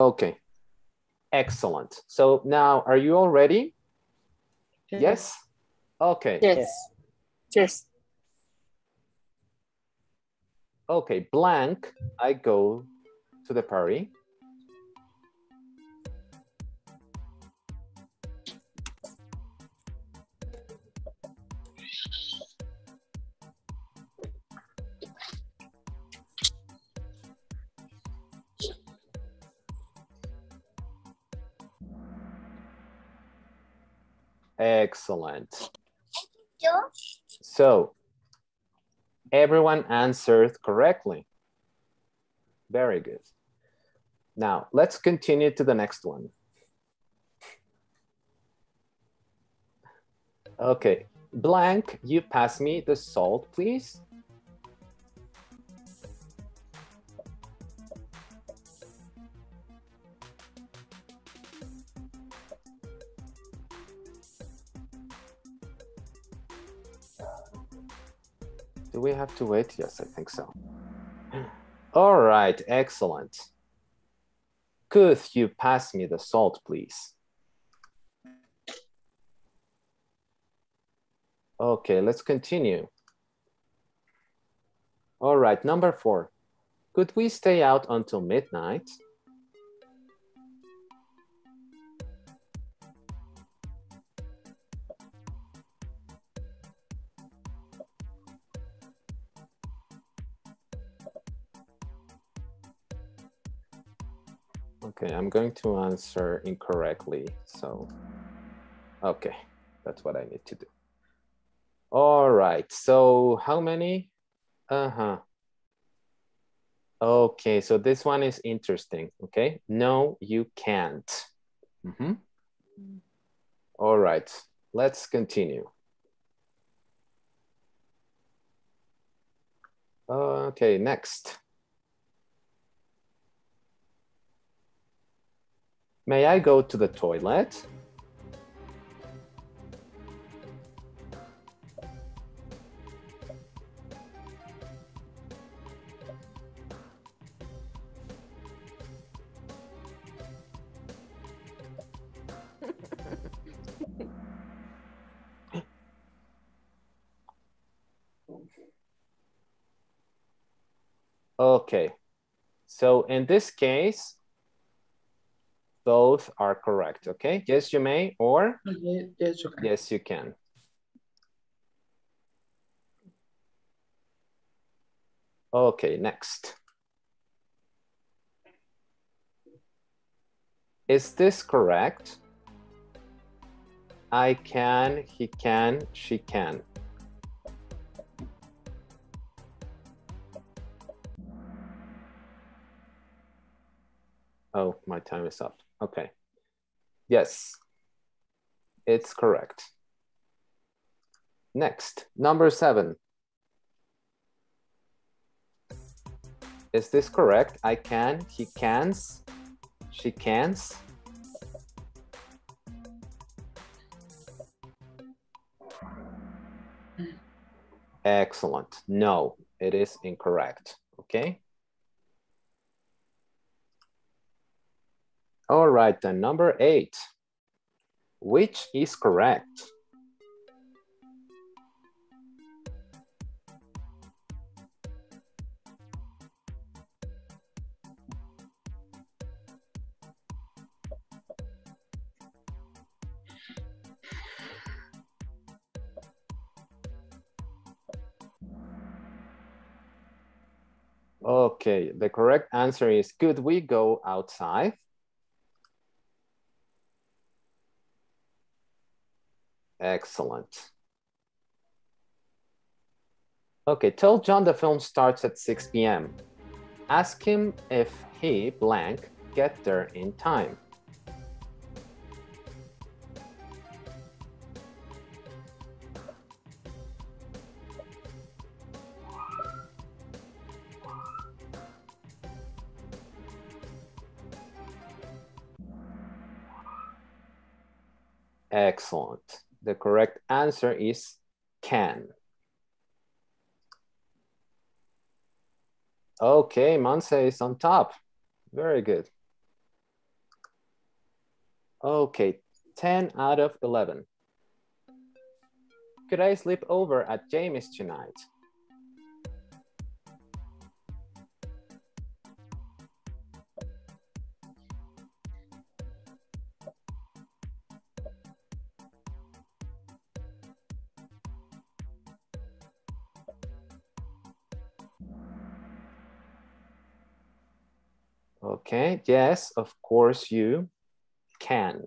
Okay. Excellent. So now, are you all ready? Yes? Okay. Yes. Yes. Okay, blank, I go to the party. Excellent. So, everyone answered correctly. Very good. Now, let's continue to the next one. Okay, blank, you pass me the salt, please. We have to wait? Yes, I think so. All right, excellent. Could you pass me the salt, please? Okay, let's continue. All right, number four. Could we stay out until midnight? Okay, I'm going to answer incorrectly. So, okay, that's what I need to do. All right, so how many? Uh-huh. Okay, so this one is interesting, okay? No, you can't. Mm -hmm. All right, let's continue. Okay, next. May I go to the toilet? Okay, so in this case, both are correct, okay? Yes, you may, or? Yes, you can. Yes, you can. Okay, next. Is this correct? I can, he can, she can. Oh, my time is up. Okay. Yes, it's correct. Next, number seven. Is this correct? I can, he cans, she cans. Excellent. No, it is incorrect. Okay. All right, then number eight. Which is correct? Okay, the correct answer is could we go outside? Excellent. Okay, tell John the film starts at 6 p.m. Ask him if he, blank, get there in time. Excellent the correct answer is can. Okay, Monse is on top. Very good. Okay, 10 out of 11. Could I sleep over at Jamie's tonight? Okay, yes, of course you can.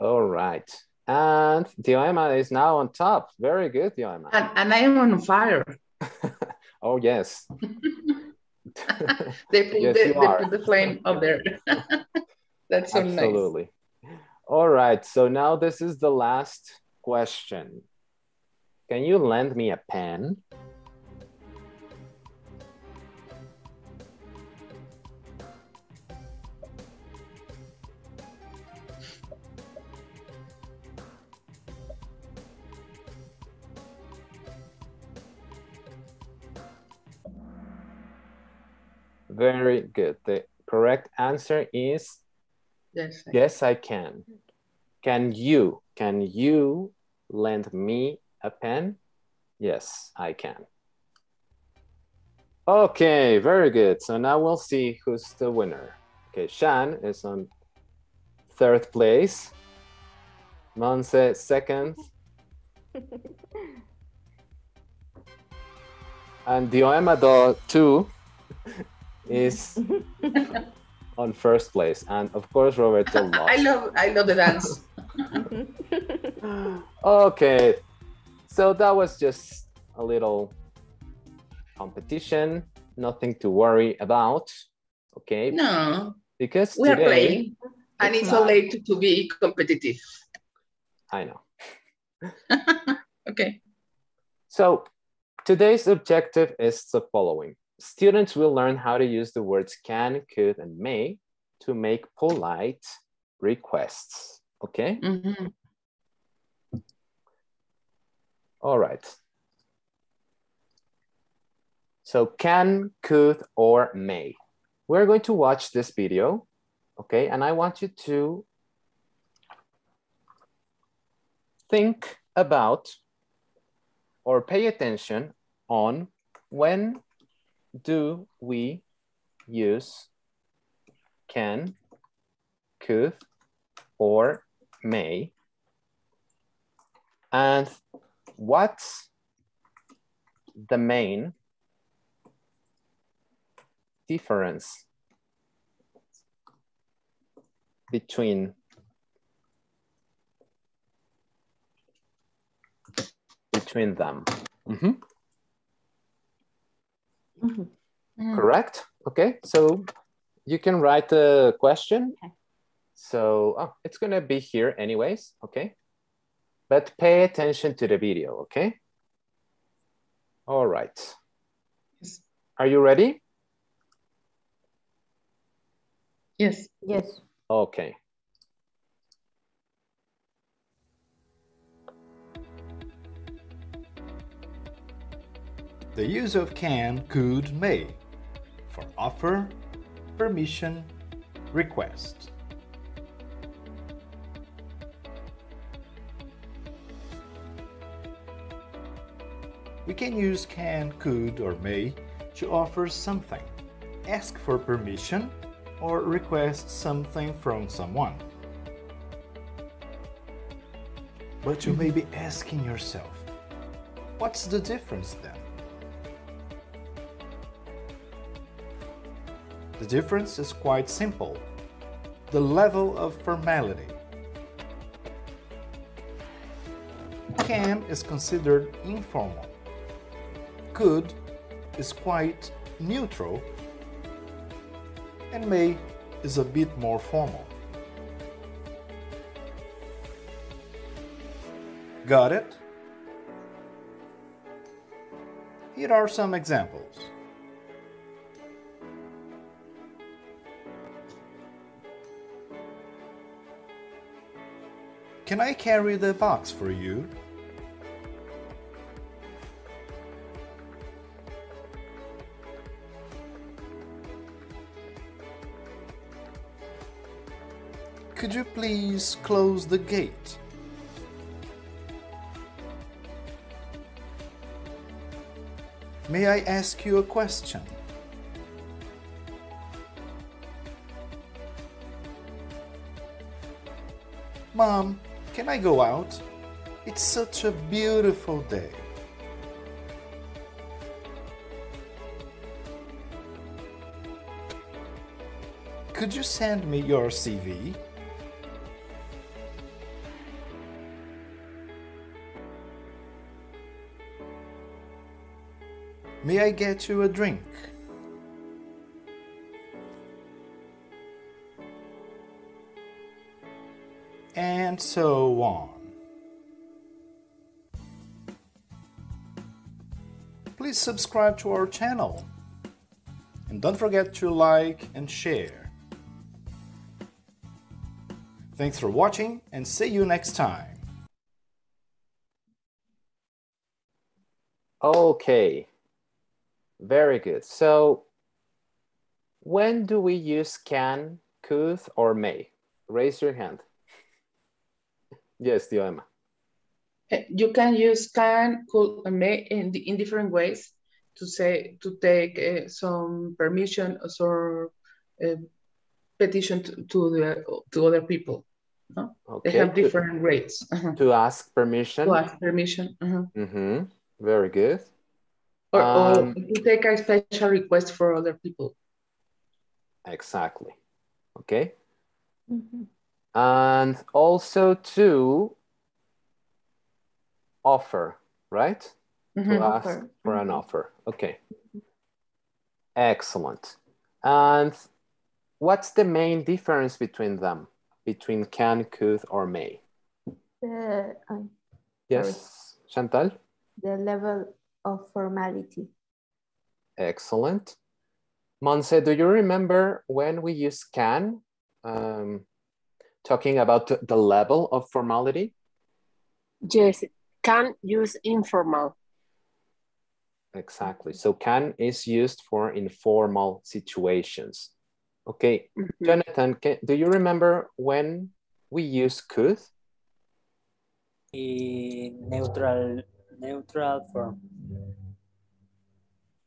All right. And Dioema is now on top. Very good, Dioema. And, and I am on fire. oh, yes. they put, Yes, the, they put the flame up there. That's so nice. Absolutely. All right, so now this is the last question. Can you lend me a pen? Very good. The correct answer is Yes. Yes, I can. Can you, can you lend me a pen? Yes, I can. Okay, very good. So now we'll see who's the winner. Okay, Shan is on third place. Monse second. And Dioemado 2 is on first place. And of course, Roberto lost. I love I love the dance. okay, so that was just a little competition, nothing to worry about. Okay, No, because we are playing. And it's not. late to be competitive. I know. Okay. So today's objective is the following. Students will learn how to use the words can, could, and may to make polite requests. Okay? Mhm. All right. So can, could, or may. We're going to watch this video, okay? And I want you to think about or pay attention on when do we use can, could, or may? And what's the main difference between between them mm-hmm. Mhm. Mhm. correct okay so you can write the question Okay. so oh, it's gonna be here anyways okay but pay attention to the video okay all right Yes. are you ready Yes. Yes. okay The use of can, could, may for offer, permission, request. We can use can, could, or may to offer something, ask for permission, or request something from someone. But you may be asking yourself, what's the difference then? The difference is quite simple the level of formality. Can is considered informal, could is quite neutral, and may is a bit more formal. Got it? Here are some examples. Can I carry the box for you? Could you please close the gate? May I ask you a question? Mom, can I go out? It's such a beautiful day. Could you send me your CV? May I get you a drink? And so on. Please subscribe to our channel. And don't forget to like and share. Thanks for watching and see you next time. Okay. Very good. So when do we use can, could, or may? Raise your hand. Yes, Dioema. Uh, You can use can, could, and may in, the, in different ways to say to take uh, some permission or uh, petition to, to the to other people. No? Okay. They have to- different rates uh-huh, To ask permission. to ask permission. uh-huh. Mm-hmm. Very good. Or, or Um, to take a special request for other people. Exactly. Okay. Mhm. And also to offer, right? To Mhm. ask Offer. for an Mhm. offer. Okay. Excellent. And what's the main difference between them? Between can, could, or may? The, uh, Yes, Chantal? the level of formality. Excellent. Monse, do you remember when we use can? Um, talking about the- the level of formality? Yes, can use informal. Exactly. So can is used for informal situations. Okay, Mhm. Jonathan, can, do you remember when we use could? in neutral neutral form.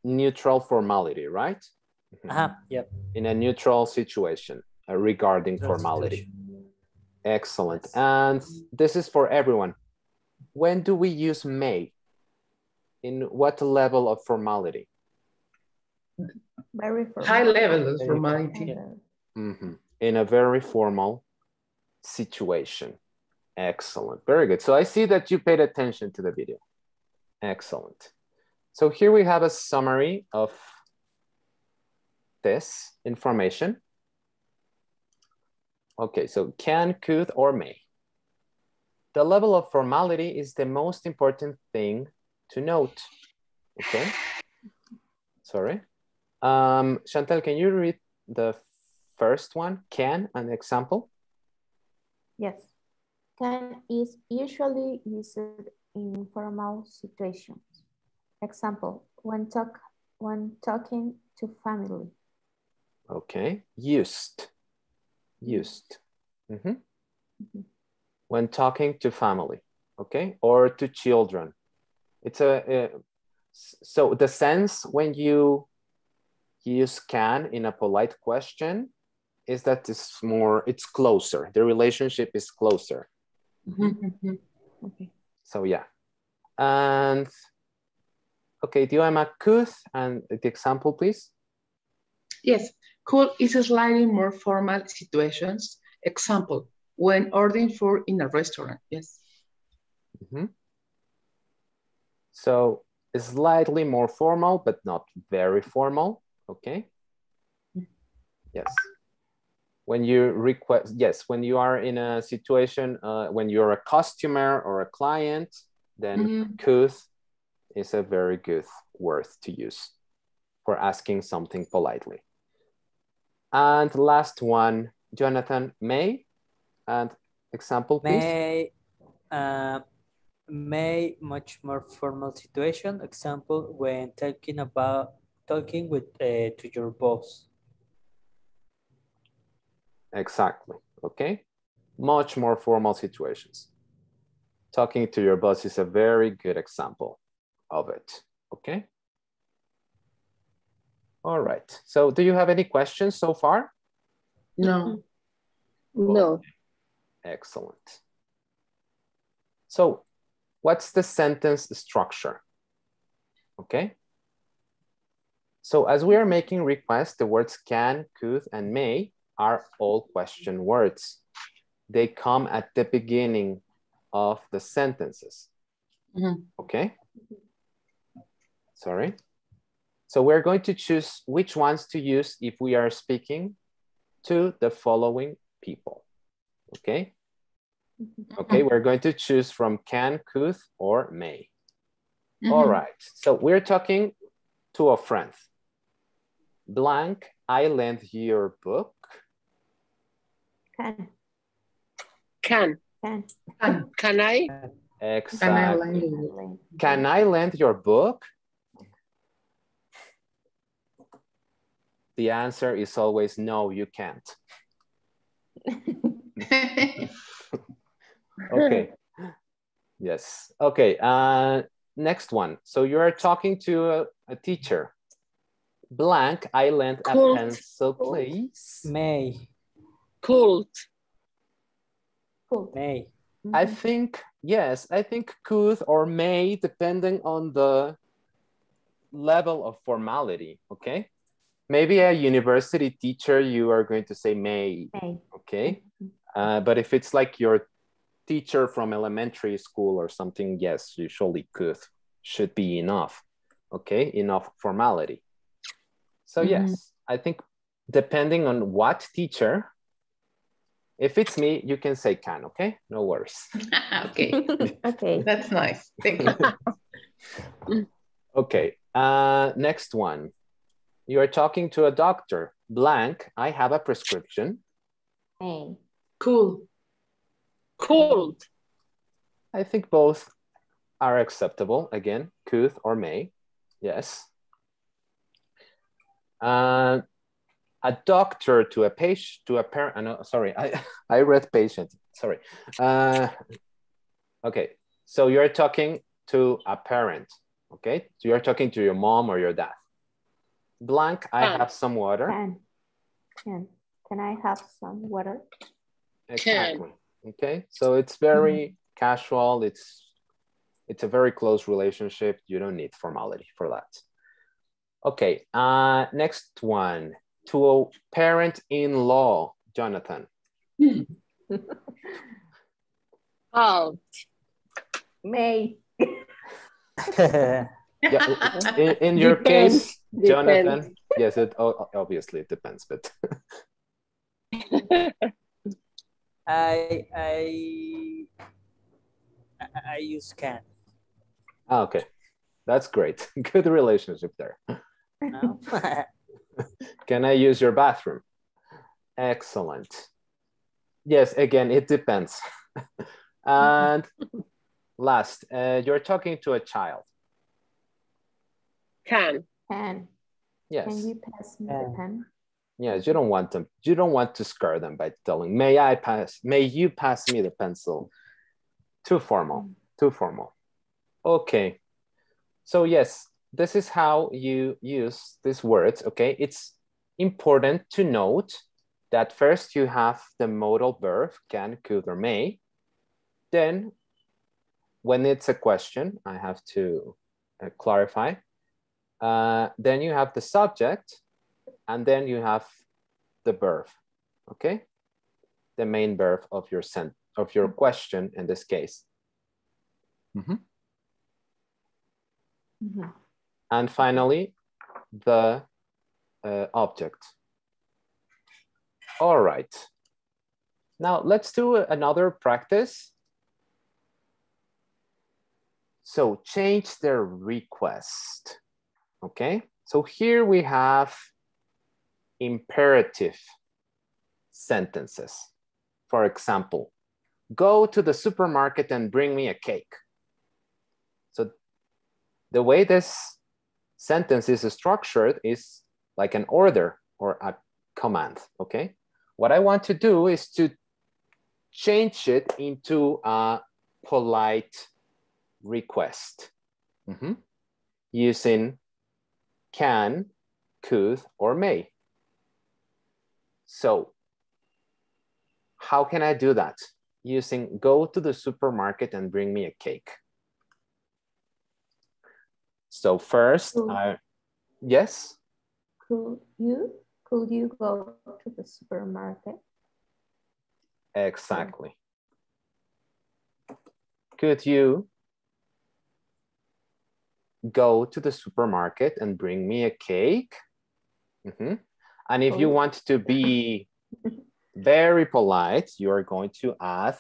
Neutral formality, right? Mhm. Ajá, yep. In a neutral situation uh, regarding neutral formality. situation. Excellent. Yes. And this is for everyone. When do we use may? In what level of formality? Very formal. High level of Very formality. Uh, Mhm. In a very formal situation. Excellent. Very good. So I see that you paid attention to the video. Excellent. So here we have a summary of this information. Okay, so can, could, or may. The level of formality is the most important thing to note. Okay. Sorry. Um, Chantal, can you read the first one? Can, an example? Yes. Can is usually used in formal situations. Example, when talk when talking to family. Okay. Used. Used. Mhm. Mhm. When talking to family. Okay. Or to children. It's a, a so the sense when you use can in a polite question is that it's more, it's closer. The relationship is closer. Mhm, mhm. Okay. So yeah. And okay, do you have a and the example, please? Yes, could is slightly more formal situations. Example, when ordering food in a restaurant. Yes. Mhm. So slightly more formal, but not very formal. Okay. Yes. When you request, yes, when you are in a situation, uh, when you're a customer or a client, then Mhm. could is a very good word to use for asking something politely. And last one, Jonathan, may and example, please. May uh, may much more formal situation. Example when talking about talking with uh, to your boss. Exactly. Okay. much more formal situations. Talking to your boss is a very good example of it, okay? All right, so do you have any questions so far? No. No. Excellent. So what's the sentence structure? Okay. So as we are making requests, the words can, could, and may are all question words. They come at the beginning of the sentences. Mhm. Okay. Sorry. So we're going to choose which ones to use if we are speaking to the following people. Okay. Okay, we're going to choose from can, could, or may. All Mhm. right. So we're talking to a friend. Blank, I lend your book. Can, Can. can, Can, Can I? Exactly. lend you? lend. Can I lend your book? The answer is always no, you can't. Okay. yes. Okay. Uh, next one. So you are talking to a, a teacher. Blank, I lend a Cool. pencil, please. May, Could. May. I think, yes, I think could or may, depending on the level of formality, okay? Maybe a university teacher, you are going to say may, May. okay? Uh, but if it's like your teacher from elementary school or something, yes, usually could, should be enough, okay? Enough formality. So Mhm. yes, I think depending on what teacher, if it's me, you can say can, okay? No worries. okay, okay. that's nice. Thank you. Okay, uh, next one. You are talking to a doctor. Blank, I have a prescription. May. Cool. Cold. I think both are acceptable. Again, could or may. Yes. Uh, a doctor to a patient, to a parent, uh, no, sorry, I, I read patient, sorry. Uh, okay, so you're talking to a parent, okay? So you're talking to your mom or your dad. Blank, I Can. have some water. Can. Can. Can I have some water? Exactly. Okay. So it's very casual. It's it's a very close relationship. You don't need formality for that. Okay. Uh, next one. To a parent-in-law, Jonathan. How? May. Yeah, in, in your Depends. case, Jonathan. Depends. Yes, it obviously it depends, but I, I, I- I use can. ah, okay, that's great. Good relationship there. No? Can I use your bathroom? Excellent. Yes, again, it depends. and last, uh, you're talking to a child. Can. Can. Yes. Can you pass me the pen? Yes, you don't want them. You don't want to scare them by telling, "May I pass? May you pass me the pencil?" Too formal. Too formal. Okay. So yes, this is how you use these words. Okay, it's important to note that first you have the modal verb can, could, or may. Then, when it's a question, I have to uh, clarify. Uh, then you have the subject, and then you have the verb. Okay, the main verb of your sent of your question in this case. Mhm. And finally, the uh, object. All right. Now let's do another practice. So change the request. Okay. So here we have imperative sentences. For example, go to the supermarket and bring me a cake. So the way this sentence is structured is like an order or a command, okay? What I want to do is to change it into a polite request Mhm. using can, could, or may. So how can I do that? Using go to the supermarket and bring me a cake. So first, Cool. I, yes, Could you, could you go to the supermarket? exactly. Could you go to the supermarket and bring me a cake? Mhm. And if you Oh. want to be very polite, you are going to add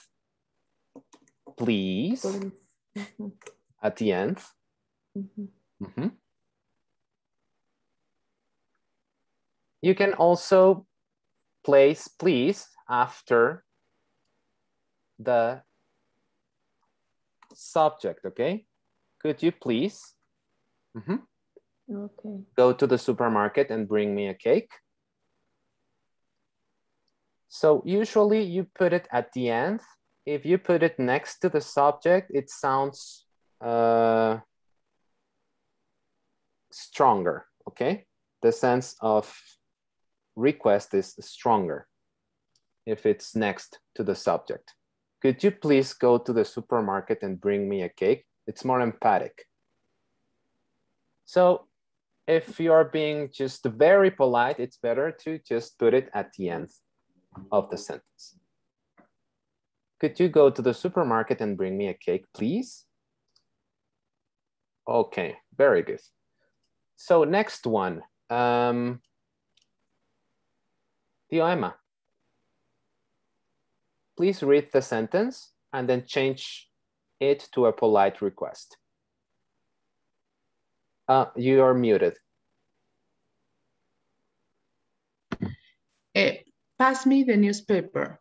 please at the end. mhm. Mhm. You can also place please after the subject, okay? Could you please Mhm. Okay. go to the supermarket and bring me a cake? So usually you put it at the end. If you put it next to the subject, it sounds uh, stronger, okay? The sense of request is stronger if it's next to the subject. Could you please go to the supermarket and bring me a cake? It's more emphatic. So if you're being just very polite, it's better to just put it at the end of the sentence. Could you go to the supermarket and bring me a cake, please? Okay, very good. So next one. Um, Dioema, please read the sentence and then change it to a polite request. Uh, you are muted. Eh, pass me the newspaper.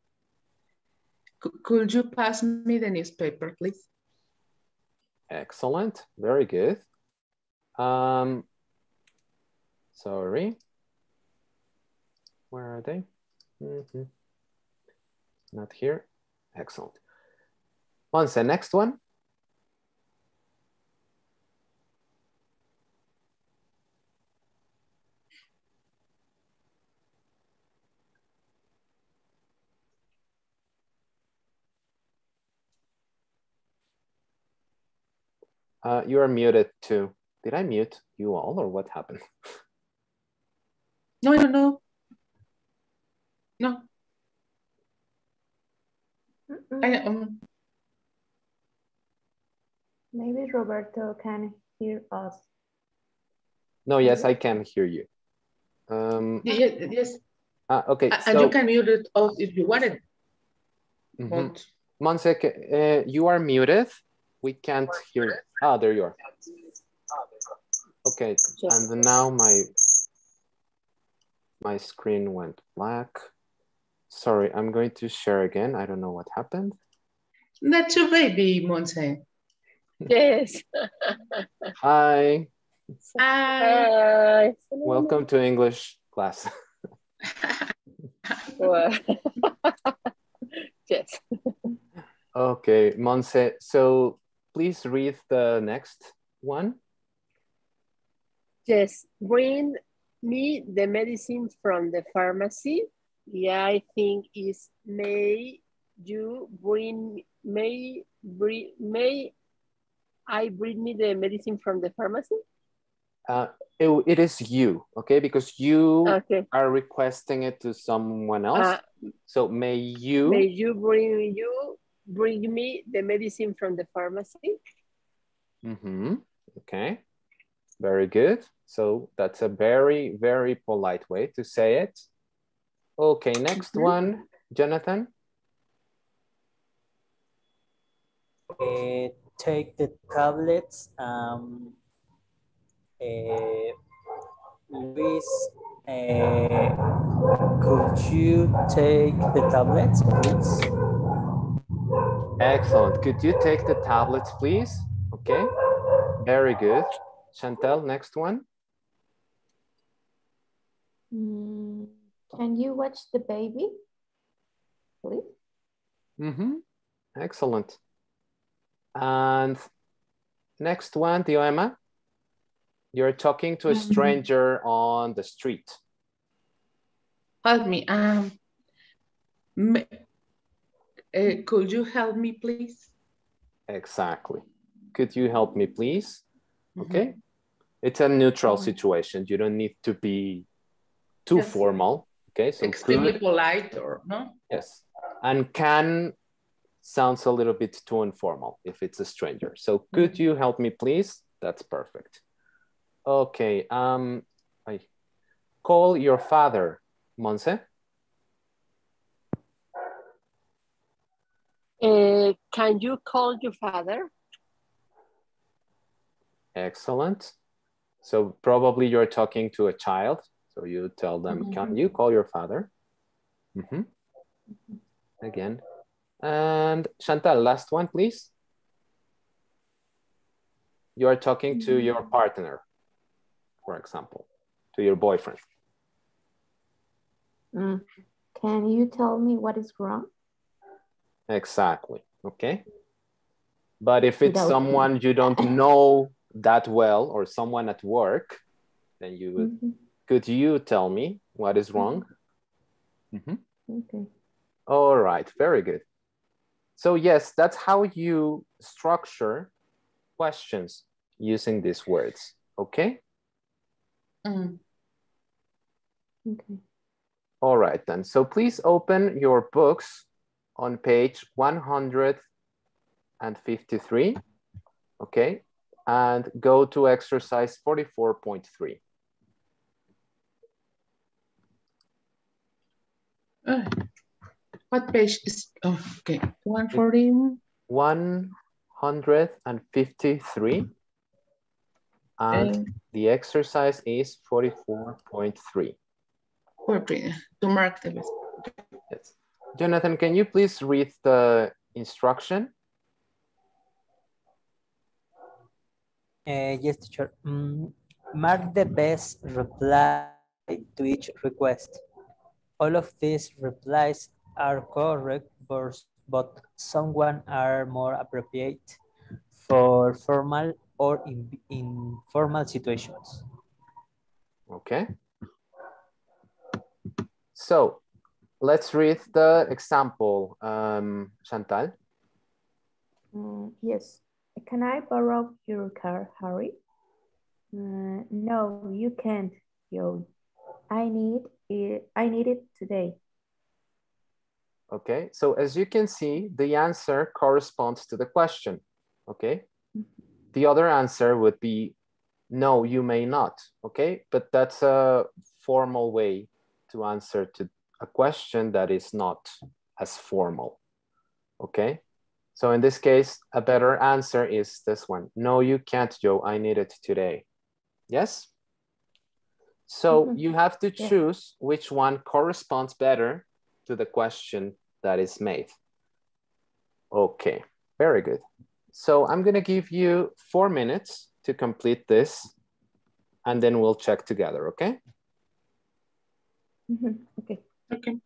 C- could you pass me the newspaper, please? Excellent, very good. Um, sorry. Where are they? Mhm. Not here. Excellent. Once the next one. Uh, you are muted too. Did I mute you all or what happened? No, no, no. No, Mm-mm. I, um, Maybe Roberto can hear us. No, yes, I can hear you. Um, yes, yes. ah, okay, And so, you can mute it off if you wanted. Mhm. want. Monse, uh, you are muted. We can't hear. Ah, there you are. Okay, and now my my screen went black. Sorry, I'm going to share again. I don't know what happened. That's your baby, Monse. Yes. Hi, Hi. Hi. welcome to English class. Well, yes. Okay, Monse, so please read the next one. Yes. Bring me the medicine from the pharmacy. Yeah, I think is may you bring may bring may I bring me the medicine from the pharmacy? Uh, it, it is you, okay? Because you Okay. are requesting it to someone else. Uh, so may you, may you bring you bring me the medicine from the pharmacy? Mhm. okay, very good. So that's a very, very polite way to say it. Okay, next Mhm. one, Jonathan. Uh, take the tablets. Um, uh, Luis, uh, could you take the tablets, please? Excellent. Could you take the tablets, please? Okay, very good. Chantal, next one. Mm, Can you watch the baby? Please? Mm-hmm. Excellent. And next one, Dioema. You're talking to a Mhm. stranger on the street. Help me. Um, m- uh, could you help me, please? Exactly. Could you help me, please? Mhm. Okay. It's a neutral Oh. situation. You don't need to be too Yes. formal. Okay. So Extremely could- polite or no? Yes. And can sounds a little bit too informal if it's a stranger. So could you help me, please? That's perfect. Okay. Um, I call your father, Monse. Uh, can you call your father? Excellent. So probably you're talking to a child. So you tell them, can Mhm. you call your father? Mhm. Again. And Chantal, last one, please. You are talking to your partner, for example, to your boyfriend. Mm. Can you tell me what is wrong? Exactly. Okay. But if it's Without- someone you don't know that well or someone at work, then you would, Mhm. could you tell me what is wrong? Mhm. Okay. All right, very good. So yes, that's how you structure questions using these words, okay? Mm. Okay. All right then, so please open your books on page 153, okay? And go to exercise 44.3. Uh, what page is? Oh, okay. One forty. 153 and Uh, the exercise is 44.3. forty. To mark the best. Yes. Jonathan, can you please read the instruction? Uh, yes, teacher. Mm, mark the best reply to each request. All of these replies are correct, but, but some one are more appropriate for formal or in, informal situations. Okay. So let's read the example, um, Chantal. Uh, yes. Can I borrow your car, Harry? Uh, no, you can't, Joe. I need it. I need it today. Okay, so as you can see, the answer corresponds to the question. Okay, the other answer would be no, you may not. Okay, but that's a formal way to answer to a question that is not as formal. Okay, so in this case, a better answer is this one. No, you can't, Joe. I need it today. Yes? So Mhm. you have to Yeah. choose which one corresponds better to the question that is made. Okay, very good. So I'm gonna give you four minutes to complete this and then we'll check together, okay? Mhm, Okay. Okay.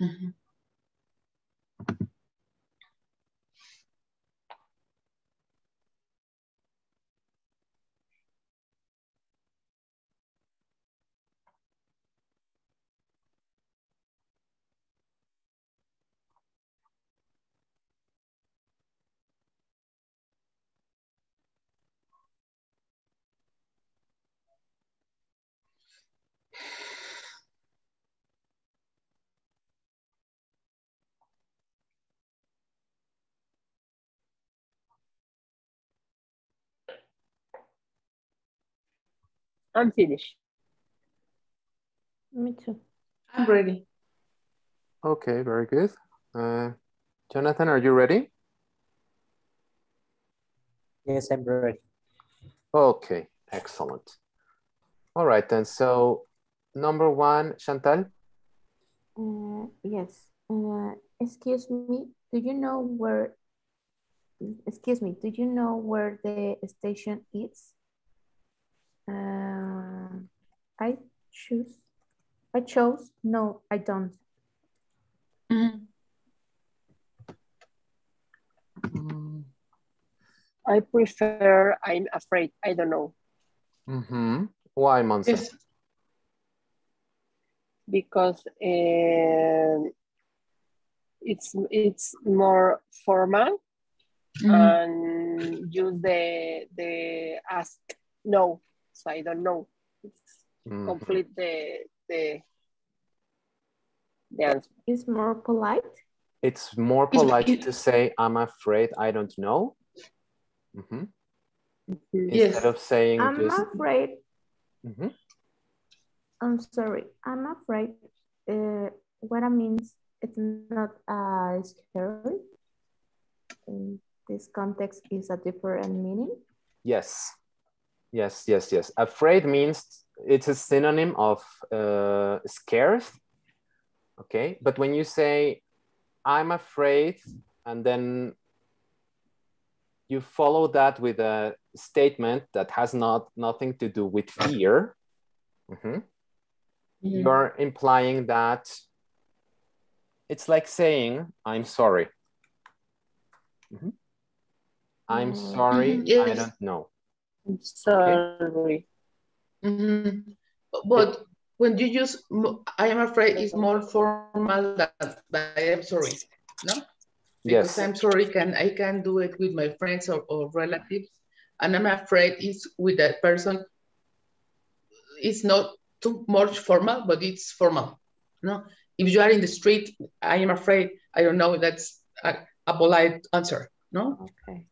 Mhm. I'm finished. Me too. I'm ready. Okay, very good. Uh, Jonathan, are you ready? Yes, I'm ready. Okay, excellent. All right then, so number one, Chantal? Uh, yes. Uh, excuse me, do you know where, excuse me, do you know where the station is? Uh, I choose, I chose, no, I don't. Mhm. I prefer I'm afraid. I don't know. Mm-hmm. Why, Monse? Yes. because um, it's it's more formal Mhm. and use the the ask no so i don't know it's Mhm. complete the the the answer It's more polite. It's more It's- polite it- to say, I'm afraid I don't know. Mhm. Mhm. Yes. Instead of saying I'm just, afraid, Mhm. I'm sorry, I'm afraid. Uh, what I means, it's not uh, scary. In this context is a different meaning. yes, yes, yes, yes. Afraid means it's a synonym of uh, scared. Okay, but when you say, I'm afraid, and then you follow that with a statement that has not nothing to do with fear. Mhm. Mhm. you're implying that it's like saying, I'm sorry. Mhm. I'm Mm, sorry, mhm, I don't know. I'm sorry Mhm. But when you use, I am afraid it's more formal than, than I am sorry, no? Because Yes, I'm sorry, can I can do it with my friends or, or relatives, and I'm afraid it's with that person. It's not too much formal, but it's formal. No, if you are in the street, I am afraid. I don't know. That's a, a polite answer. No. Okay.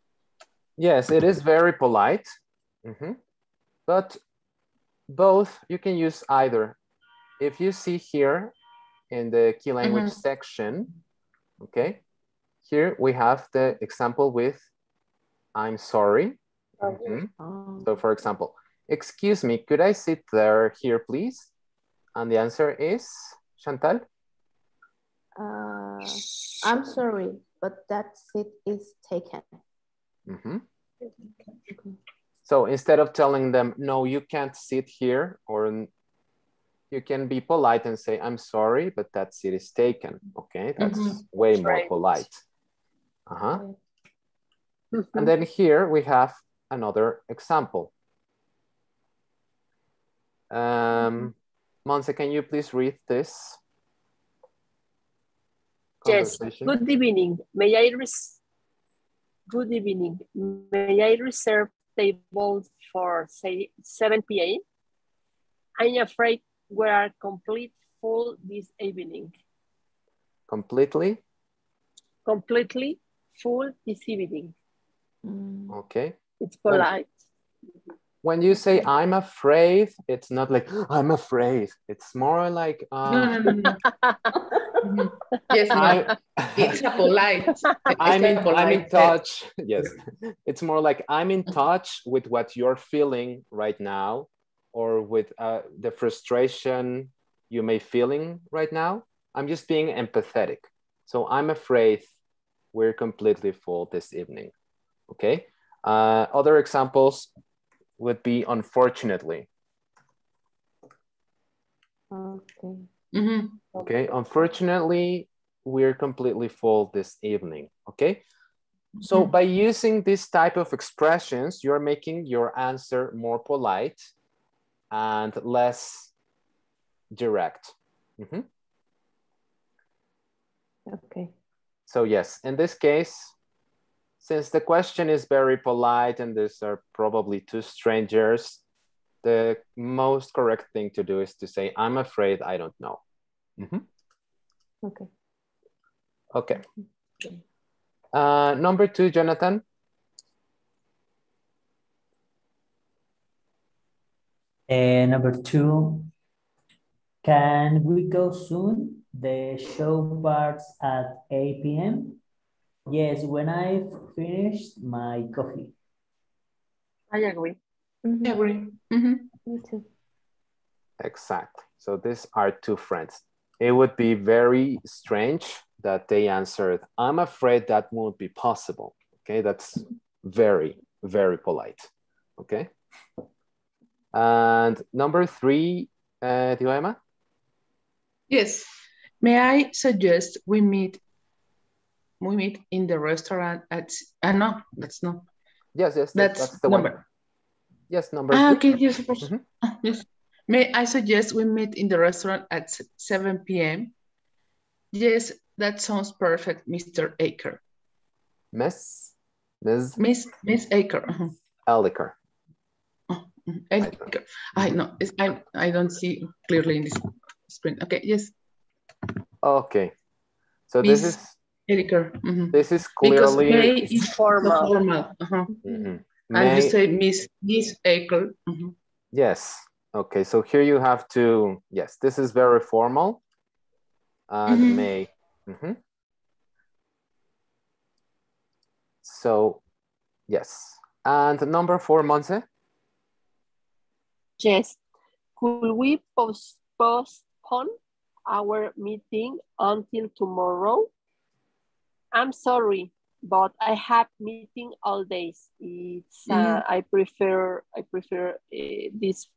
yes, it is very polite. Mhm. But both, you can use either. If you see here in the key language Mhm. section, okay, here we have the example with I'm sorry. Mhm. Oh, So for example, excuse me, could I sit there here, please? And the answer is, Chantal? uh, I'm sorry, but that seat is taken. Mhm. Okay. So instead of telling them, no, you can't sit here, or you can be polite and say, I'm sorry, but that seat is taken. Okay, that's Mhm. way That's more right. polite. Uh-huh. Okay. And then here we have another example. Um, Monse, can you please read this? Yes, good evening. May I res Good evening. May I reserve tables for say 7 p.m.? I'm afraid we are complete full this evening. Completely? Completely full this evening. Mm, Okay. It's polite. When you say I'm afraid, it's not like I'm afraid. It's more like No, uh, no, no, no. Yes, no. I, It's a polite. I'm a in, I'm in polite- touch. Yes. It's more like I'm in touch with what you're feeling right now or with uh, the frustration you may feeling right now. I'm just being empathetic. So I'm afraid we're completely full this evening. Okay. Uh, other examples would be unfortunately. Okay. Mhm. Okay, unfortunately, we're completely full this evening, okay? So Mhm. by using this type of expressions, you're making your answer more polite and less direct. Mhm. Okay. So yes, in this case, since the question is very polite and these are probably two strangers, the most correct thing to do is to say, I'm afraid I don't know. Mhm. Okay. Okay. Uh, number two, Jonathan. Uh, number two, can we go soon? The show starts at 8 p.m. Yes, when I finished my coffee. I agree. Mhm. Agree. Mhm. Me too. Exactly. So these are two friends. It would be very strange that they answered, I'm afraid that won't be possible. Okay, that's very, very polite. Okay. And number three, uh, Dioema? Yes. May I suggest we meet we meet in the restaurant at uh, no, that's not Yes, yes, that's, that's, the number. one. Yes, number Ah, three. okay, yes. Mhm. Ah, yes. May I suggest we meet in the restaurant at 7 p.m. Yes, that sounds perfect, Mr. Aker. Miss, Ms. Miss Miss Aker. uh-huh. Elliker. Mhm, Aker. I know. I I don't see clearly in this screen. Okay, yes, Okay. So this Miss- is Aker. mhm. this is Because clearly May It's is formal. formal. uh-huh. Mhm. And you say Miss Miss Aker. mhm. Yes. Okay. So here you have to, yes, this is very formal. And Mhm. may. mhm. So, yes. And number four, Monse? Yes. Could we post postpone our meeting until tomorrow? I'm sorry, but I have meeting all days. It's uh, I prefer I prefer uh, this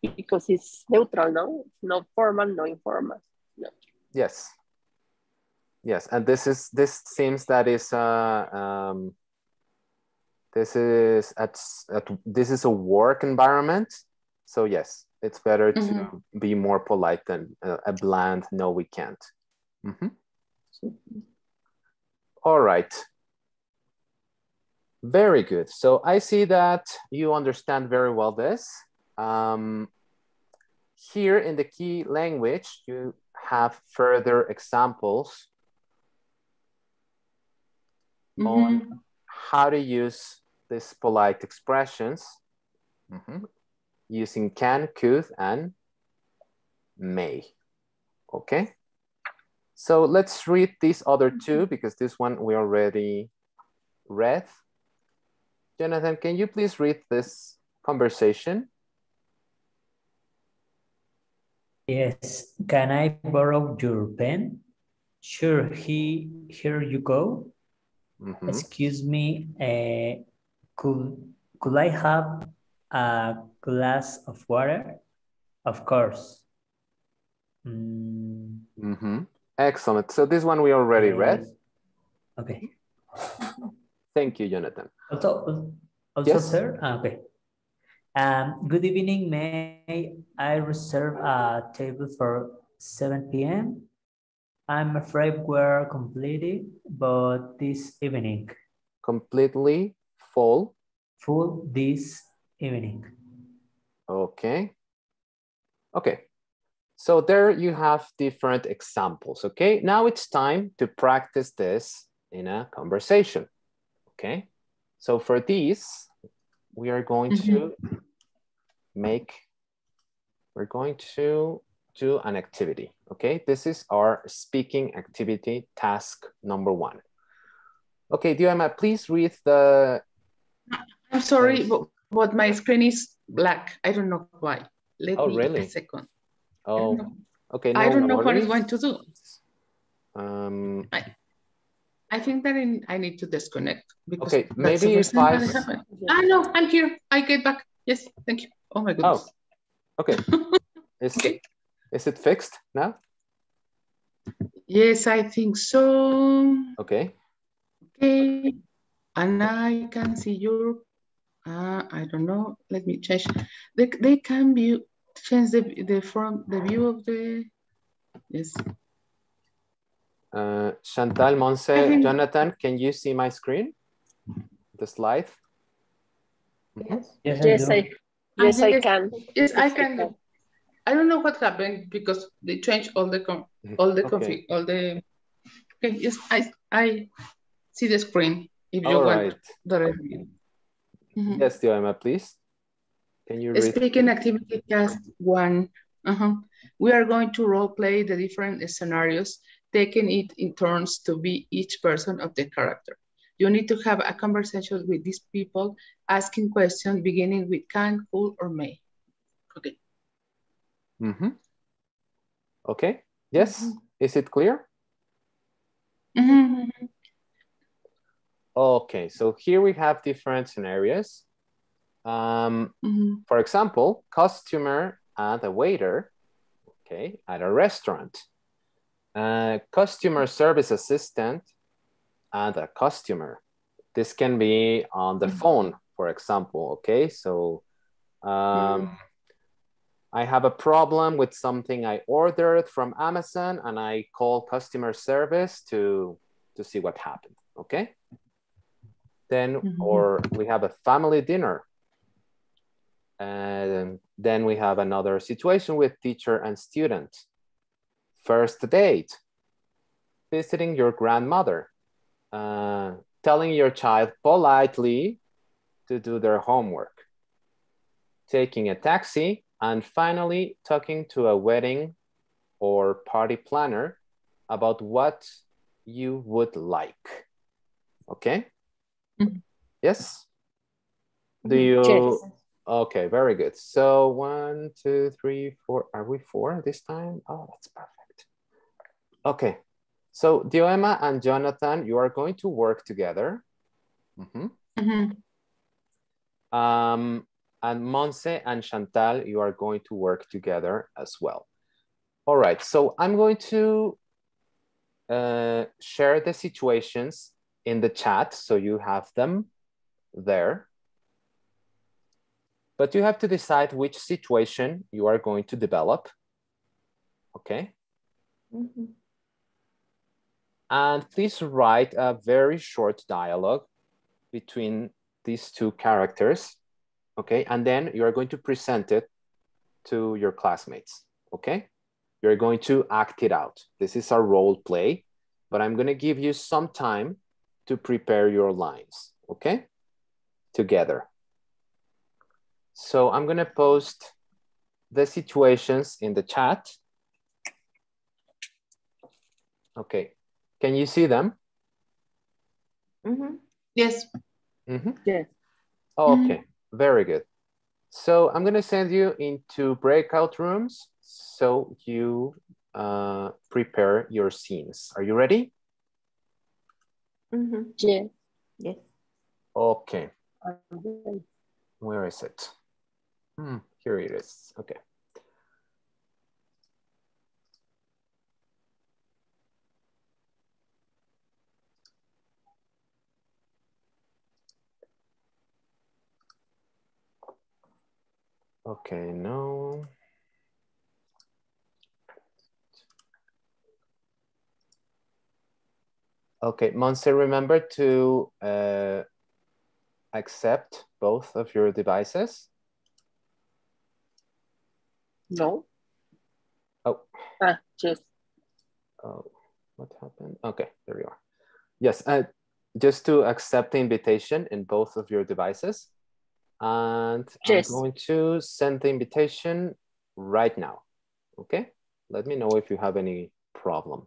because it's neutral, no? It's not formal, no informal. No. Yes. Yes, and this is, this seems that is, uh, um, this is, at, at, this is a work environment. So yes, it's better to Mhm. be more polite than a, a bland, no, we can't. Mhm. All right. Very good. So I see that you understand very well this. Um, here in the key language, you have further examples Mhm. on how to use these polite expressions Mhm. using can, could, and may. Okay. So let's read these other two because this one we already read. Jonathan, can you please read this conversation? Yes, can I borrow your pen? Sure, he, here you go. Mhm. Excuse me, uh, could, could I have a glass of water? Of course. Mm, Mhm. Excellent. So this one we already read. uh, Okay. Thank you, Jonathan. Also, also Yes. sir, Ah, okay. Um, good evening, may I reserve a table for 7 p.m.? I'm afraid we're completely, but this evening, Completely full. full this evening. Okay. Okay. So there you have different examples, okay? Now it's time to practice this in a conversation, okay? So for these, we are going to make, we're going to do an activity, okay? This is our speaking activity task number one. Okay, Dioema, please read the, I'm sorry, but, but my screen is black. I don't know why. Let Oh, me really? a second. oh, know. okay. I don't know what worries. it's going to do. Um, I think that I- I need to disconnect. because Okay, maybe if I that s- happened. Ah, no, I'm here. I get back. Yes, thank you. Oh my goodness. Oh, Okay. Is, Okay. is it fixed now? Yes, I think so. Okay. Okay. And I can see your, uh, I don't know, let me change. They, they can view, change the, the front, the view of the, yes. Uh, Chantal, Monse, Jonathan, can you see my screen? The slide? Yes. Yes, Yes, I, yes, I yes. can. Yes, I can. can. I don't know what happened because they changed all the com all the Okay. config all the. Okay, yes, I I see the screen. If you All want right. the review. Mhm. Yes, Dioema, please. Can you read? Speaking activity task one. Uh-huh. We are going to role play the different scenarios, taking it in turns to be each person of the character. You need to have a conversation with these people, asking questions beginning with can, could, or may. Okay. Mm -hmm. Okay. Yes. Mm-hmm. Is it clear? Mhm. Okay. So here we have different scenarios. Um, Mhm. for example, customer and a waiter, okay, at a restaurant. Uh, customer service assistant and a customer. This can be on the Mhm. phone, for example, okay? So um, I have a problem with something I ordered from Amazon and I call customer service to, to see what happened, okay? Then, Mhm. or we have a family dinner. And then we have another situation with teacher and student. First date, visiting your grandmother, uh, telling your child politely to do their homework, taking a taxi, and finally talking to a wedding or party planner about what you would like. Okay? Mhm. Yes? Do Mhm. you? Okay, very good. So one, two, three, four. Are we four this time? Oh, that's perfect. Okay. So Dioema and Jonathan, you are going to work together. Mhm. Mhm. Um, and Monse and Chantal, you are going to work together as well. All right, so I'm going to uh, share the situations in the chat so you have them there. But you have to decide which situation you are going to develop. Okay. Mhm. And please write a very short dialogue between these two characters. Okay. And then you are going to present it to your classmates. Okay. You're going to act it out. This is a role play, but I'm going to give you some time to prepare your lines. Okay. Together. So I'm going to post the situations in the chat. Okay. Can you see them? Mhm. Yes. Mhm. Yes. Okay, very good. So I'm going to send you into breakout rooms so you uh, prepare your scenes. Are you ready? Mhm. Yes. Yes. Okay, Okay. where is it? Hmm, here it is. Okay. Okay, no. Okay, Monse, remember to uh, accept both of your devices. No. Oh, Ah, yes. oh, what happened? Okay, there you are. Yes, uh, just to accept the invitation in both of your devices. And Yes. I'm going to send the invitation right now. Okay, let me know if you have any problem.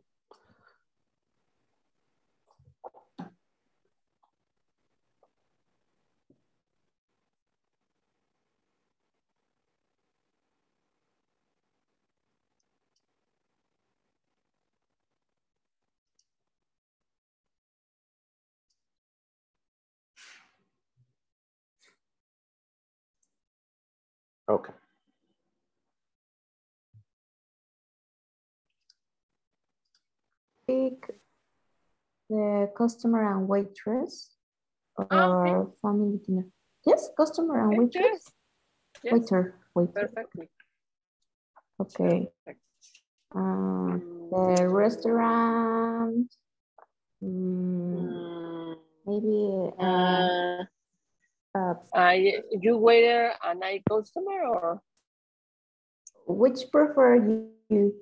Okay. speak the customer and waitress or Ah, okay. family dinner? Yes, customer and waitress. Yes, Waiter, waiter. perfectly. Okay. Uh, the restaurant. Mm, maybe uh, uh, uh, I, you waiter and I customer or, which prefer you?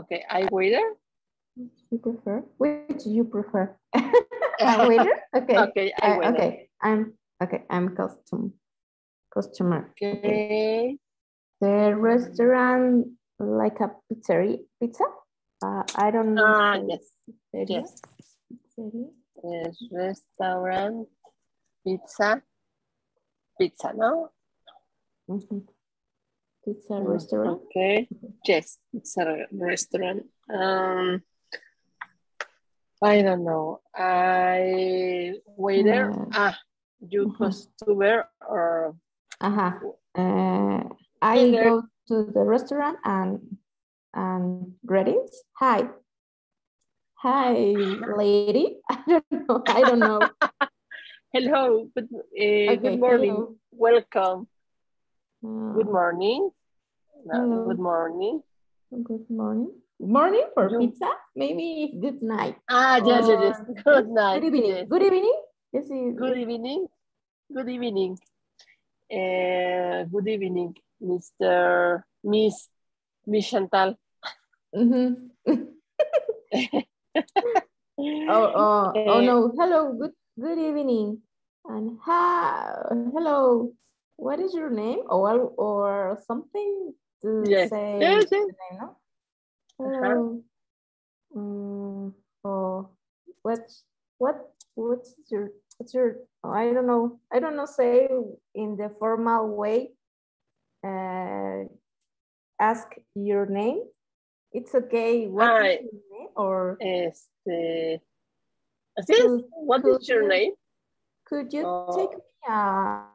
okay, I waiter? you prefer? Which you prefer? Uh, waiter? Okay. Okay, I Uh, okay. I'm okay. I'm custom customer. Okay, The restaurant like a pizzeria pizza. Uh, I don't know. say yes, pizzeria, yes. pizzeria. Yes, restaurant, pizza, pizza, no? Mhm. Pizza Mm, restaurant. Okay, yes, it's a restaurant. Um, I don't know. I waiter. Uh, ah, you mhm. customer or Uh-huh. Uh, I Waiter. go to the restaurant and and greetings. Hi. Hi, lady. I don't know. I don't know. Hello. Good, uh, Okay, good morning. hello. Welcome. Good Uh, morning. No. Good morning. Good morning. Morning for You- pizza? Maybe good night. Ah, yes, yes, yes. Or Good night. Good evening. yes. Good evening. This is Good evening. Good evening. Uh, good evening, Mr. Miss Miss Chantal. Mhm. Oh, oh, oh Eh, no. Hello. Good good evening. And hi, hello. What is your name? Or or something to Yes. say Yes, name, no? Hello. Mm, oh, what what what's your what's your oh, I don't know. I don't know say in the formal way. Uh ask your name. It's okay. What is Hi. your name? Or Este, así es. Could- What could is your you- name? could you Oh. take me a, a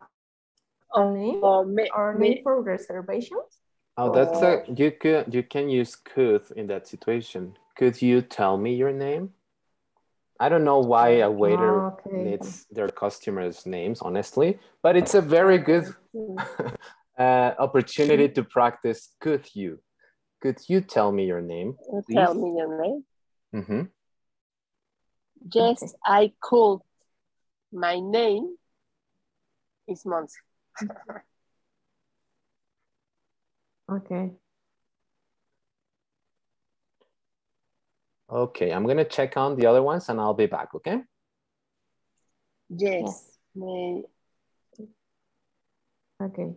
Oh, name oh, me, or me, name for reservations? Oh, that's Oh. a you could you can use could in that situation. Could you tell me your name? I don't know why a waiter Okay. needs their customers' names, honestly, but it's a very good uh, opportunity to practice. Could you? Could you tell me your name? tell please? me your name. hmm Yes, Okay. I could. My name is Monse. Okay. Okay, I'm gonna check on the other ones and I'll be back. Okay. Yes. Yes. My, Okay.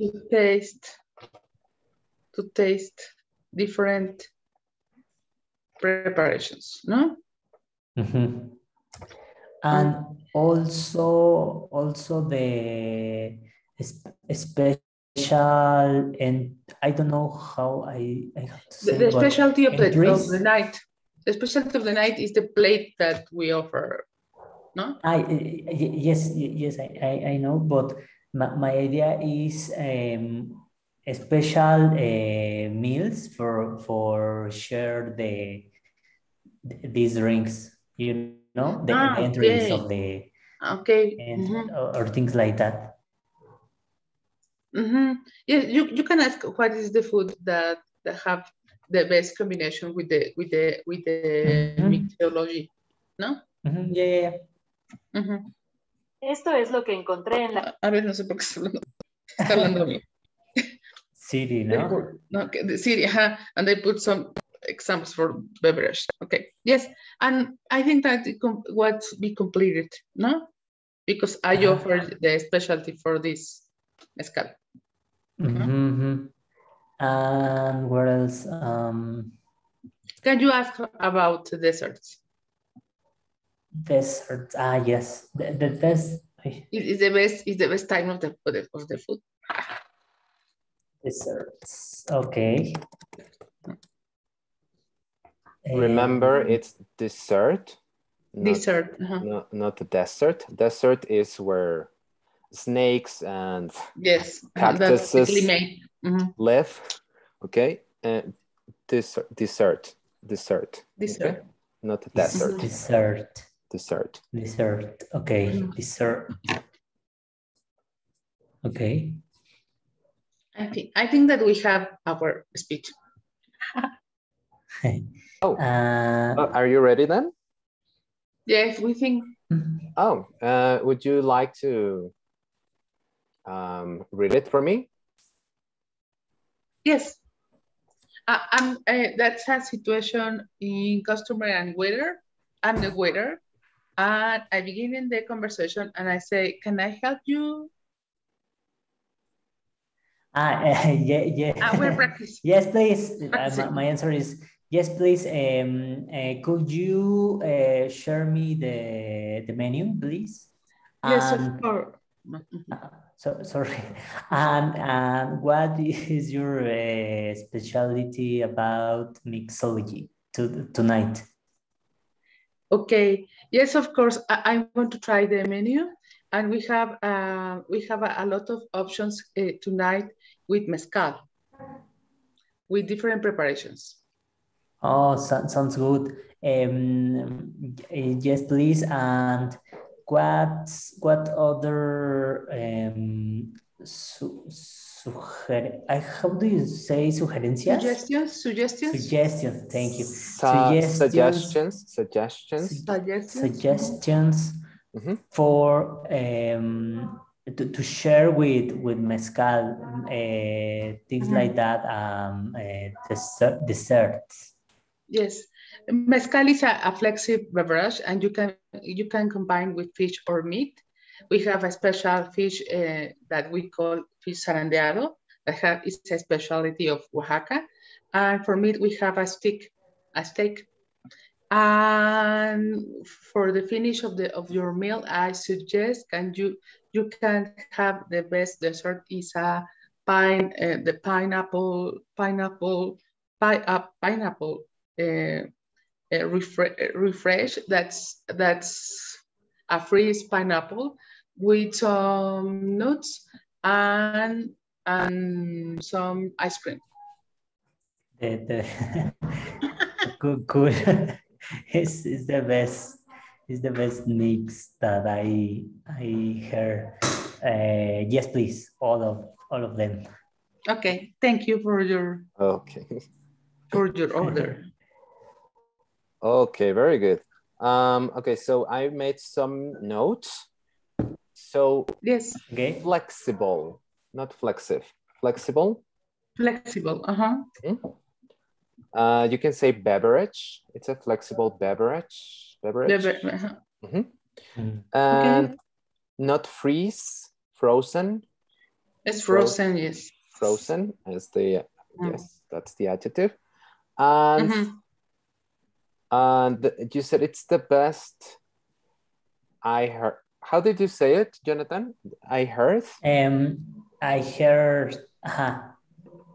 To taste, to taste different preparations, no? Mm-hmm. And also, also the special, and I don't know how I, I have to The, say, the but specialty of the, of the night, the specialty of the night is the plate that we offer, no? I yes, yes, I, I, I know, but my, my idea is um, a special uh, meals for for share the these drinks, you know, the, Ah, the entries okay. of the Okay. and mhm, or, or things like that. mhm. Yeah, you, you can ask what is the food that, that have the best combination with the with the with the Mhm. mixology, no? Mhm, Yeah, yeah, yeah. Ujú. Esto es lo que encontré en la... A a ver, no sé por qué está hablando, está hablando de mí. City, no? no, okay, the city, uh, and they put some examples for beverage. Okay, yes, and I think that it com- what be completed, no? Because I Uh-huh. offer the specialty for this mezcal. Mhm. And what else? Um, Can you ask about desserts? desserts. Ah, yes. The, the ay, It is the best. Is the best time of the of the, of the food. Desserts. Okay. Remember, it's dessert. not- Dessert. uh-huh. No, not the desert. Desert is where snakes and Yes, uh, that's Cactuses. typically made. Mhm. live. Okay. Uh, Dessert, dessert, dessert. Dessert. Okay? Not Des- desert, Dessert. dessert. Dessert. Okay. Mm. Dessert. Okay. I think I think that we have our speech. Oh, Uh, uh, are you ready then? Yes, we think Oh, uh, would you like to um, read it for me? yes. Uh, um, uh, that's a situation in customer and waiter. I'm the waiter, and I begin in the conversation and I say, "Can I help you?" Ah, yeah, yeah. Uh, we're practicing. Yes, please. Uh, my, Practicing. my answer is yes, please. Um, uh, could you uh, share me the the menu, please? Yes, And- of course. uh, so sorry. And and what is your uh, specialty about mixology to, tonight? Okay. Yes, of course. I, I want to try the menu, and we have uh, we have a, a lot of options uh, tonight with mezcal, with different preparations. Oh, sounds good. Um, uh, yes, please. And what what other um su, suger how do you say sugerencias? Suggestions, suggestions, Suggestions. Thank you. Su- Suggestions. suggestions, suggestions. suggestions. Suggestions Mhm. for um to, to share with with mezcal uh, things like that um uh, dessert, desserts. Yes, mezcal is a, a flexible beverage, and you can you can combine with fish or meat. We have a special fish uh, that we call fish zarandeado that have, is a specialty of Oaxaca, and for meat we have a steak, a steak. And for the finish of the of your meal, I suggest can you you can have the best dessert is a pine uh, the pineapple pineapple pi, uh, pineapple uh, uh, refre refresh. That's that's a freeze pineapple with some nuts and and some ice cream. The, the good, good. it's, it's the best. It's the best mix that I I heard. Uh, yes, please, all of all of them. Okay, thank you for your Okay. for your order. Okay, very good. Um, okay, so I made some notes. So Yes, Okay. flexible, not flexive, flexible. flexible. Uh huh. Uh, you can say beverage. It's a flexible beverage. Beverage. uh-huh. Mm. And not freeze, frozen. It's frozen. Yes. Frozen is the Mm. yes, that's the adjective. And Mhm. and you said it's the best. I heard. How did you say it, Jonathan? I heard. Um, I heard. Uh,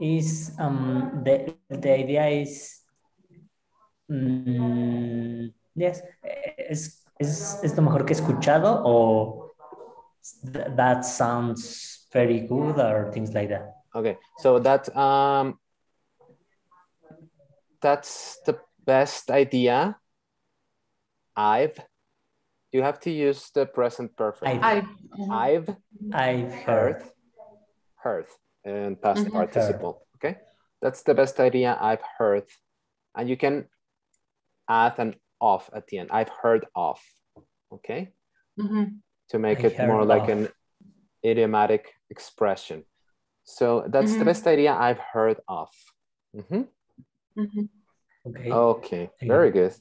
is um the the idea is. mm, yes, es, es, es lo mejor que he escuchado o th- that sounds very good or things like that. Okay, so that um that's the best idea I've you have to use the present perfect. I've- I. uh-huh. I've I've heard heard. Heard and past Mhm. participle. Okay, that's the best idea I've heard, and you can add an off at the end. I've heard of. Okay, Mhm. to make I it more heard like of. an idiomatic expression. So that's the Mhm. best idea I've heard of. Mhm. Mhm. Okay. Okay, Thank very you. good.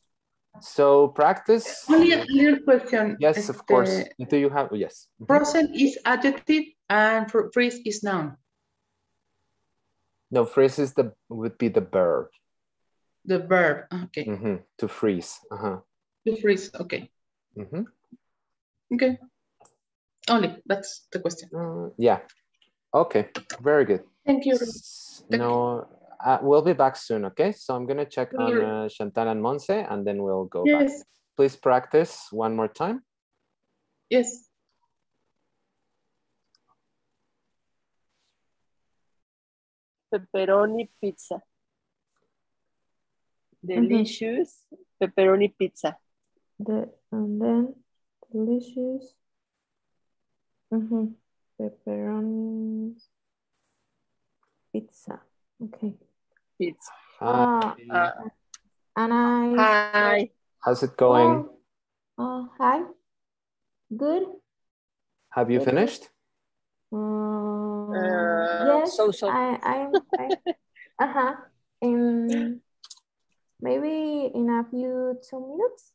So practice. Only a little question. Yes, of course. Do you have? Yes. Frozen is adjective and fr- freeze is noun. No, freeze is the would be the verb. The verb. Okay. Mhm, To freeze. Uh-huh. To freeze. Okay. Mhm. Okay. Only that's the question. Uh, yeah. Okay. Very good. Thank you. No, uh, we'll be back soon. Okay. So I'm gonna check on uh, Chantal and Monse, and then we'll go back. Yes. Please practice one more time. Yes. Pepperoni pizza. delicious pepperoni pizza. The, and then delicious. Mm-hmm. Pepperoni pizza. Okay. Pizza. Ah, Uh, and I. hi. How's it going? Oh, uh, hi. Good. Have you finished? Uh, Uh, yes, so- so. I, I'm, I, uh-huh. In maybe in a few two minutes.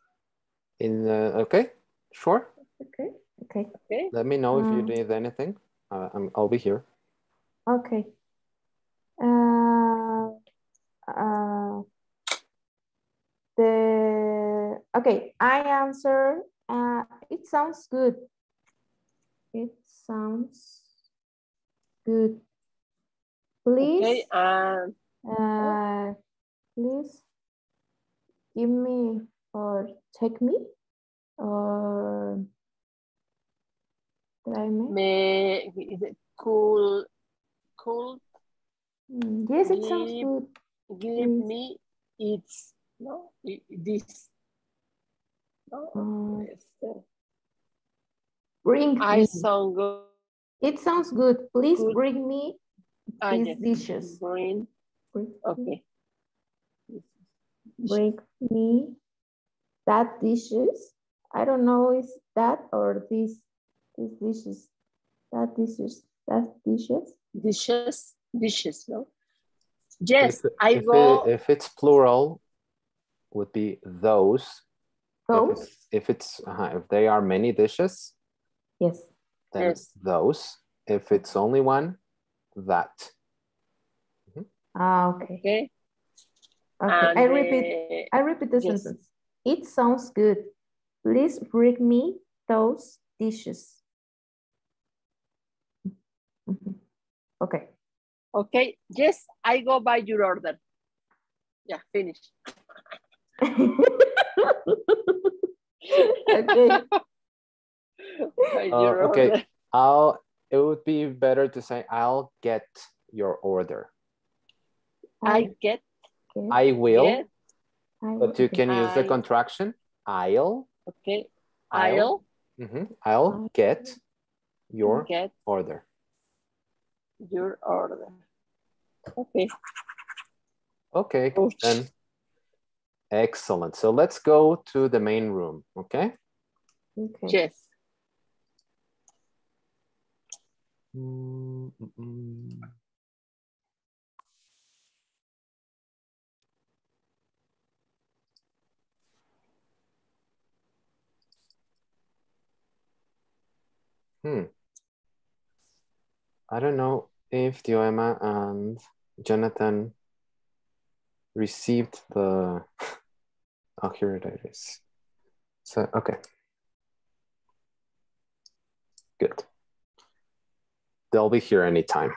In uh, okay, sure. Okay. Okay. Okay. Let me know if you Mm. need anything. Uh, I'm, I'll be here. Okay. Uh, uh, the okay, I answer. Uh, it sounds good. It sounds good. Please, Okay. Uh, uh, please give me or take me or I make? me, is it cool, cool, Mm, Yes, it sounds good. give Please. me it's, no, i- this. No, Uh, este, bring I me. sound good. It sounds good. Please Good. bring me Ah, these yes. dishes. Green, Bring, okay. bring me that dishes. I don't know is that or this these dishes. That dishes. That dishes. Dishes, dishes, no? Yes, If, I if, go, it, if it's plural, would be those. If Those? it's, if it's uh, if they are many dishes, Yes. Then Yes. those. If it's only one, that. Ah, okay. okay. Okay. And I repeat. uh, I repeat the yes. sentence. It sounds good. Please bring me those dishes. Mhm. Okay. Okay, yes, I go by your order. Yeah, finish. okay. By Uh, okay. I'll. It would be better to say I'll get your order. I get, get, I will, get, but you okay. can use the contraction. I'll. okay. I'll. I'll mhm, I'll get your get order. your order. Okay. Okay, Ouch. then. Excellent. So let's go to the main room, okay? Okay. Yes. Mm, mm, mm. Hmm. I don't know if Dioema and Jonathan received the. Oh, here it is. So, okay. Good. They'll be here anytime.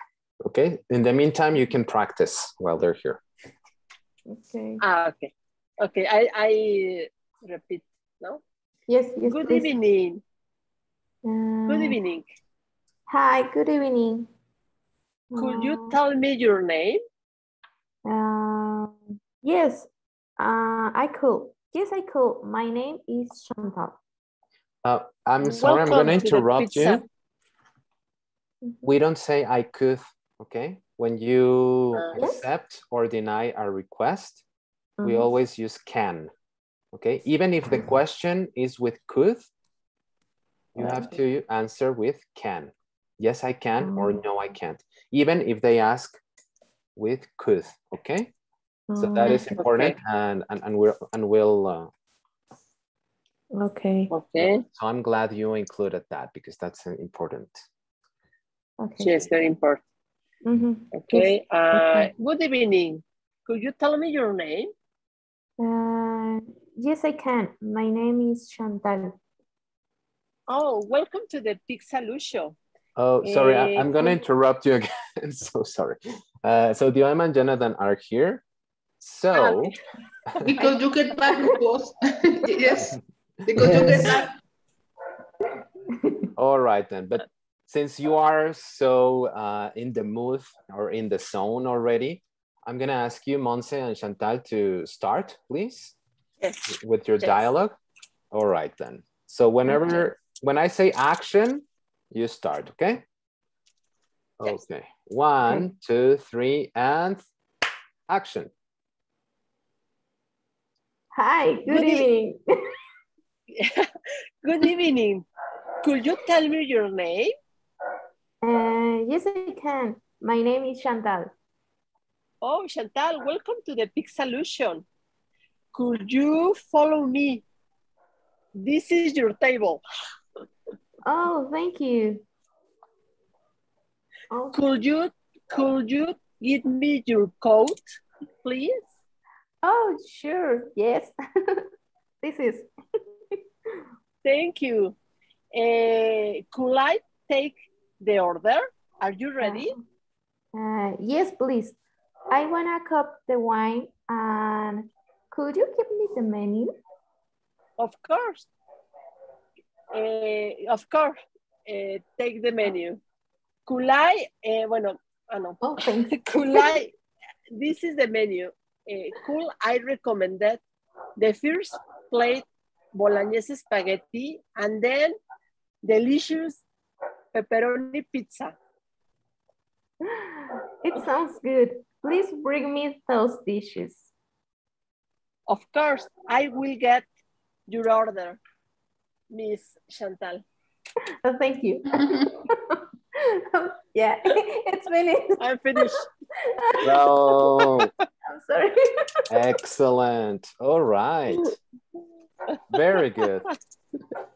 Okay. In the meantime, you can practice while they're here. Okay. Ah, okay. Okay, I, I repeat, no? Yes, yes, Good please. evening. Good Uh, evening. Hi, good evening. Could you Uh, tell me your name? Uh, yes, uh, I could. Yes, I could. My name is Chantal. Uh, I'm sorry, I'm going to to the interrupt pizza. you. We don't say I could, okay? When you Uh, Yes. accept or deny a request, we Mhm. always use can, okay? Even if the question is with could, you have to answer with can. Yes, I can, or Mm. no, I can't. Even if they ask with could, okay? So that is Okay. important, and and and we'll and we'll. Uh, Okay. Okay. so I'm glad you included that because that's important. Okay. Yes, very important. Mhm. Okay. Uh, okay. Good evening. Could you tell me your name? Uh, yes, I can. My name is Chantal. Oh, welcome to the Pizza Lucio. Oh, sorry, I, Eh, I'm gonna interrupt you again. so sorry. Uh, so Dioema and Jonathan are here. So Because you get back close. yes. Because you get Yes. back. all right then. But since you are so uh, in the mood or in the zone already, I'm gonna ask you, Monse and Chantal, to start, please, Yes. with your Yes. dialogue. All right then. So whenever when I say action, you start, okay? Yes. Okay. One, two, three, and action. Hi, good, Good e- evening. Good evening. Could you tell me your name? Uh, yes, I can. My name is Chantal. Oh, Chantal, welcome to the Big Solution. Could you follow me? This is your table. Oh, thank you. Oh, Could you could you give me your coat, please? oh, sure. Yes. this is. Thank you. Eh, could I take the order? Are you ready? Uh, yes, please. I want to cup the wine and could you give me the menu? Of course. Eh, of course. Eh, take the menu. Could I, eh, bueno, ah, no. Oh, thanks. could I, this is the menu. Could I recommend that the first plate bolognese spaghetti and then delicious pepperoni pizza. It sounds good. Please bring me those dishes. Of course, I will get your order, Miss Chantal. Oh, thank you. yeah, it's finished. I'm finished. Bravo. I'm sorry. Excellent. All right. Very good.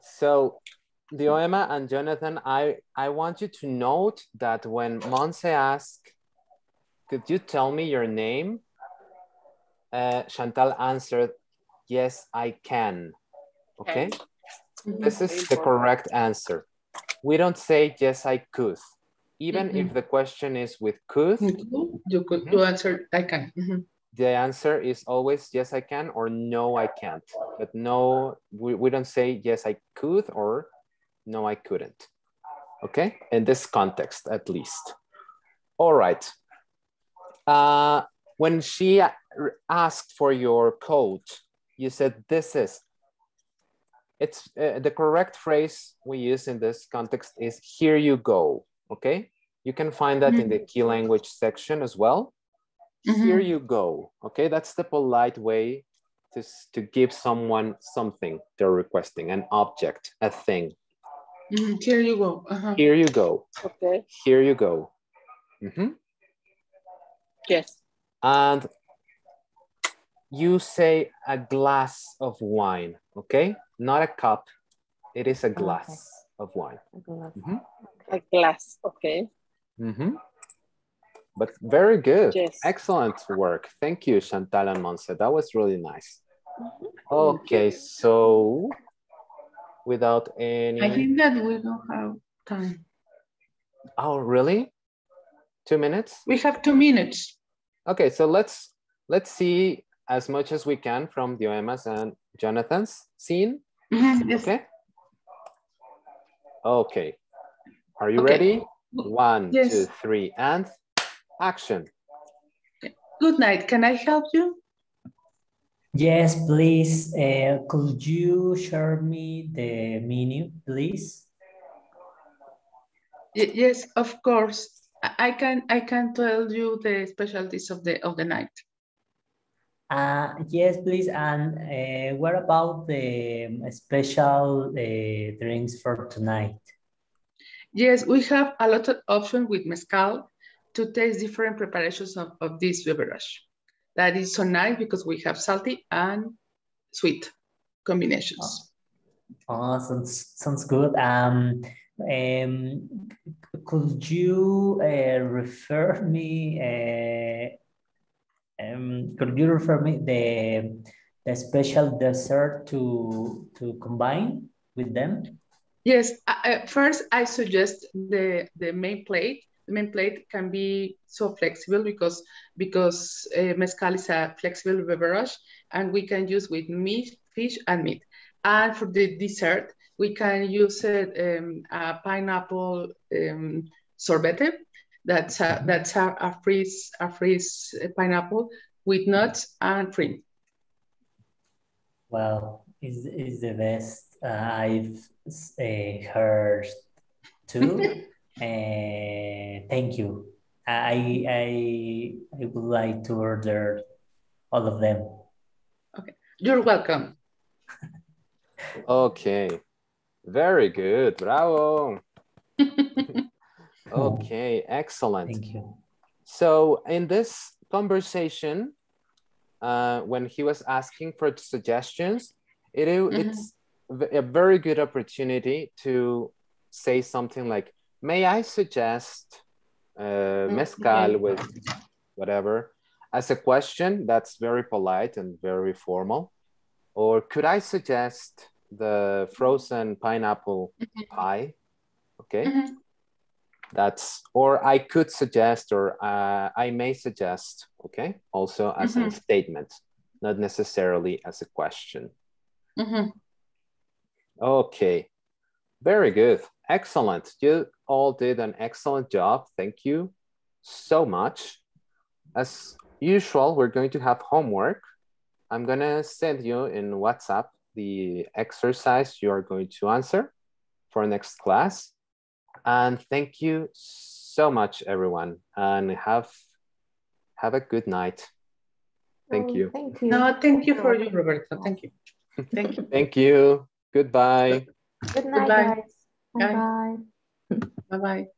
So, Dioema and Jonathan, I, I want you to note that when Monse asked, could you tell me your name? Uh, Chantal answered, yes, I can. Okay, this is the correct answer. We don't say, yes, I could. Even if the question is with could, You could you answer, I can. Mhm. the answer is always yes I can or no I can't. But no, we, we don't say yes I could or no I couldn't. Okay, in this context at least. All right. Uh, when she asked for your coat, you said this is. It's uh, the correct phrase we use in this context is here you go. Okay, you can find that in the key language section as well here Mhm. you go okay that's the polite way to, to give someone something they're requesting an object a thing Mhm, Here you go. Uh-huh. here you go Okay, here you go Mm -hmm. yes. and you say a glass of wine okay not a cup it is a glass of wine Mhm. A glass, okay. Mm-hmm. but very good Yes. excellent work thank you chantal and monse that was really nice okay so without any I think that we don't have time. Oh, really? Two minutes? We have two minutes. Okay, so let's let's see as much as we can from Dioema's and Jonathan's scene. Mhm, yes. Okay. Okay. Are you Okay. ready? One, Yes. two, three, and action. Good night. Can I help you? Yes, please. Uh, could you share me the menu, please? Yes, of course. I can I can tell you the specialties of the of the night. Uh, yes, please. And uh, what about the special uh, drinks for tonight? Yes, we have a lot of options with mezcal to taste different preparations of, of this beverage. That is so nice because we have salty and sweet combinations. Oh, sounds, sounds good. Um, um, could you uh, refer me, uh, um, could you refer me the, the special dessert to, to combine with them? Yes, uh, uh, first I suggest the the main plate. The main plate can be so flexible because because uh, mezcal is a flexible beverage and we can use with meat, fish, and meat. And for the dessert, we can use it, um, a pineapple um, sorbet That's a, that's a, a freeze a freeze pineapple with nuts and cream. Well, is is the best uh, I've uh, heard too. uh, thank you. I I I would like to order all of them. Okay, you're welcome. Okay, very good. Bravo. okay, excellent. Thank you. So in this conversation, uh, when he was asking for suggestions, it, it's a very good opportunity to say something like, may I suggest uh, mezcal with whatever as a question that's very polite and very formal or could i suggest the frozen pineapple pie okay Mhm. that's or i could suggest or uh, i may suggest okay also as a Mhm. statement not necessarily as a question Mhm. Okay, very good. Excellent. You all did an excellent job. Thank you so much. As usual, we're going to have homework. I'm going to send you in WhatsApp the exercise you are going to answer for next class. And thank you so much, everyone. And have, have a good night. Thank Oh, you. Thank you. No, thank you for you, Roberto. Thank you. Thank you. Thank you. Goodbye. Good night, Goodbye. guys. Bye. Bye bye.